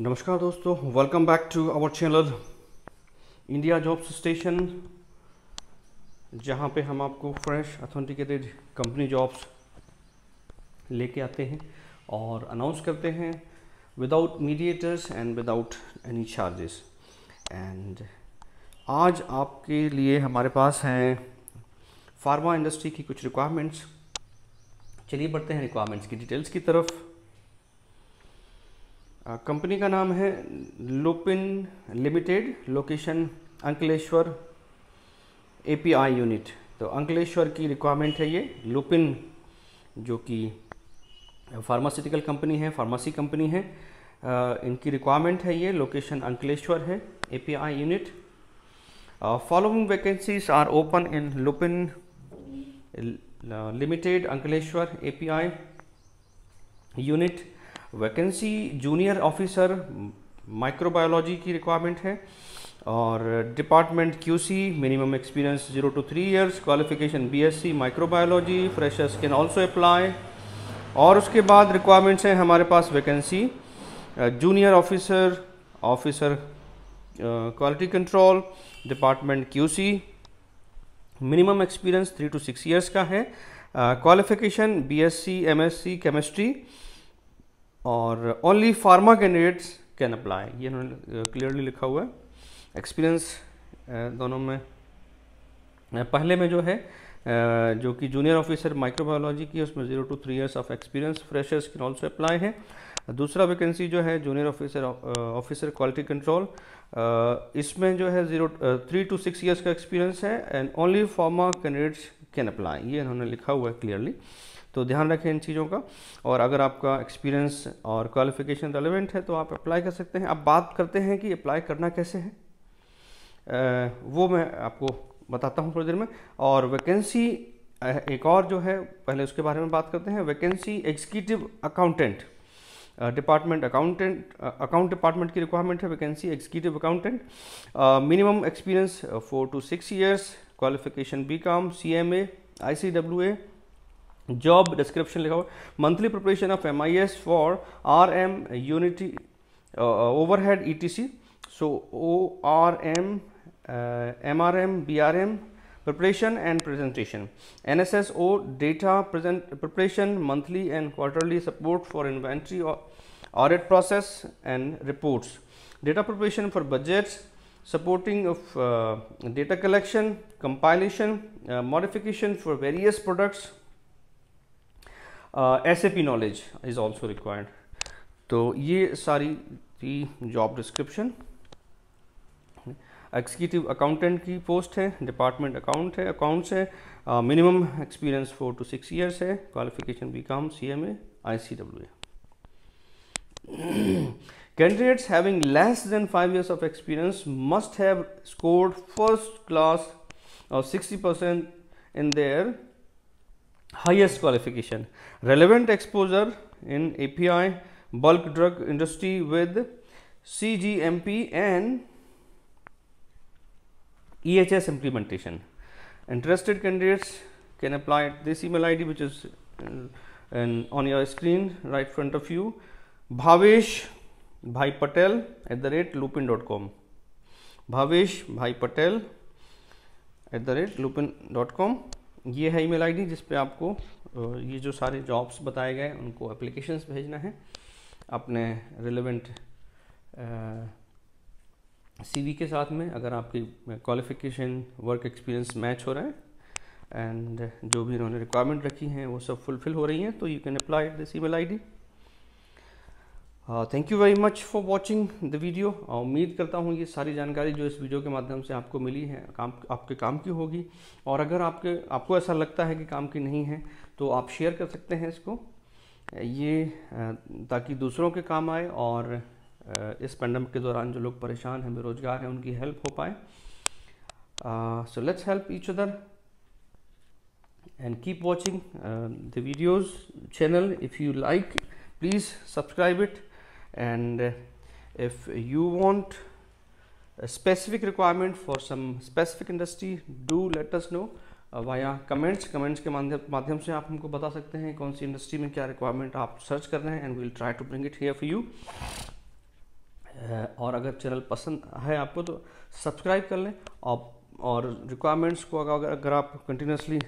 नमस्कार दोस्तों welcome back to our channel India jobs station जहाँ पे हम आपको फ्रेश अथेंटिकेटेड कंपनी जॉब्स लेके आते हैं और अनाउंस करते हैं without mediators and without any charges and आज आपके लिए हमारे पास हैं फार्मा इंडस्ट्री की कुछ रिक्वायरमेंट्स चलिए बढ़ते हैं रिक्वायरमेंट्स की डिटेल्स की तरफ़. कंपनी का नाम है Lupin limited location Ankleshwar API unit तो अंकलेश्वर की रिक्वायरमेंट है ये। लुपिन जो कि फार्मास्यूटिकल कंपनी है फार्मेसी कंपनी है। आ, इनकी रिक्वायरमेंट है ये। लोकेशन अंकलेश्वर है API unit following vacancies are open in Lupin limited Ankleshwar API unit vacancy junior officer microbiology की रिक्वायरमेंट है और department QC minimum experience zero to three years qualification BSc microbiology freshers can also apply और उसके बाद requirements हैं हमारे पास vacancy. Junior officer officer quality control department QC minimum experience three to six years का है। Qualification BSc MSc chemistry और only pharma candidates can apply ये इन्होंने क्लियरली लिखा हुआ है। एक्सपीरियंस दोनों में पहले में जो है जो कि जूनियर ऑफिसर माइक्रोबायोलॉजी की, उसमें zero to three years of experience freshers can also apply है। दूसरा वैकेंसी जो है junior officer officer quality control इसमें जो है zero three to six years का एक्सपीरियंस है and only pharma candidates can apply ये इन्होंने लिखा हुआ है क्लियरली तो ध्यान रखें इन चीज़ों का और अगर आपका एक्सपीरियंस और क्वालिफिकेशन रेलिवेंट है तो आप अप्लाई कर सकते हैं। अब बात करते हैं कि अप्लाई करना कैसे है। आ, वो मैं आपको बताता हूँ थोड़ी देर में। और वैकेंसी एक और जो है पहले उसके बारे में बात करते हैं। Vacancy executive accountant department accountant account department की रिक्वायरमेंट है vacancy executive accountant minimum experience four to six years qualification B com C M A I C W A job description लिखा हुआ monthly preparation of M I S for R M unity overhead E T C so O R M M R M B R M preparation and presentation nsso data present preparation monthly and quarterly support for inventory or audit process and reports data preparation for budgets supporting of uh, data collection compilation uh, modification for various products. A P knowledge is also required तो ये सारी थी job description executive accountant की post है department account है accounts है minimum experience four to six years है qualification B com C M A I C W candidates having less than 5 years of experience must have scored first class or 60% in their highest qualification relevant exposure in api bulk drug industry with cgmp and EHS implementation. Interested candidates can apply this email ID which is uh, in, on your screen right front of you. Bhavesh Bhai Patel dot com rate Bhai Patel at the rate the dot com ये है email ID जिस पे आपको ये जो सारे jobs बताए गए, उनको एप्लीकेशंस भेजना है। अपने रिलेवेंट सीवी के साथ में अगर आपकी क्वालिफिकेशन वर्क एक्सपीरियंस मैच हो रहा है एंड जो भी इन्होंने रिक्वायरमेंट रखी हैं, वो सब फुलफिल हो रही हैं तो you can apply this email ID thank you very much for watching the video उम्मीद करता हूँ ये सारी जानकारी जो इस वीडियो के माध्यम से आपको मिली है, काम, आपके काम की होगी। और अगर आपके, आपको ऐसा लगता है कि काम की नहीं है तो आप शेयर कर सकते हैं इसको। ये ताकि दूसरों के काम आए और इस पेंडेमिक के दौरान जो लोग परेशान हैं, बेरोजगार हैं, उनकी हेल्प हो पाए। So let's help each other and keep watching the videos channel if you like please subscribe it and if you want specific requirement for some specific industry, do let us know via comments comments के माध्यम से आप हमको बता सकते हैं कौन सी industry में क्या रिक्वायरमेंट आप सर्च कर रहे हैं and will try to bring it here for you और अगर चैनल पसंद है आपको तो सब्सक्राइब कर लें और और रिक्वायरमेंट्स को अगर अगर आप कंटिन्यूसली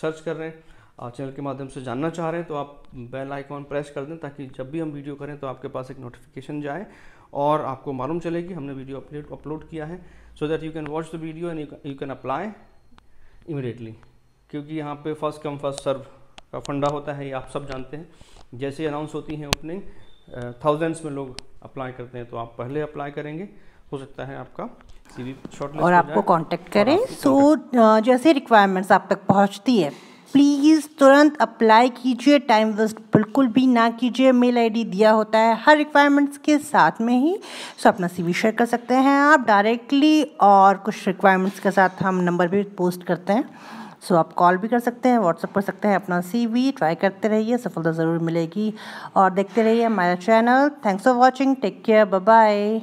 सर्च कर रहे हैं चैनल के माध्यम से जानना चाह रहे हैं तो आप बेल आइकॉन प्रेस कर दें ताकि जब भी हम वीडियो करें तो आपके पास एक नोटिफिकेशन जाए और आपको मालूम चले कि हमने वीडियो अपलोड अपलोड किया है। So that you can watch the video and you can apply immediately क्योंकि यहाँ पे फ़र्स्ट कम फ़र्स्ट सर्व का फंडा होता है ये आप सब जानते हैं। जैसे अनाउंस होती हैं ओपनिंग थाउजेंड्स में लोग अप्लाई करते हैं तो आप पहले अप्लाई करेंगे। हो सकता है आपका सीवी शॉर्ट और आपको कांटेक्ट करें। सो so, जैसे रिक्वायरमेंट्स आप तक पहुँचती है प्लीज़ तुरंत अप्लाई कीजिए टाइम वेस्ट बिल्कुल भी ना कीजिए। मेल आईडी दिया होता है हर रिक्वायरमेंट्स के साथ में ही। सो अपना सीवी शेयर कर सकते हैं आप डायरेक्टली और कुछ रिक्वायरमेंट्स के साथ हम नंबर भी पोस्ट करते हैं। सो आप कॉल भी कर सकते हैं व्हाट्सअप कर सकते हैं अपना सीवी ट्राई करते रहिए, सफलता ज़रूर मिलेगी। और देखते रहिए हमारा channel thanks for watching take care bye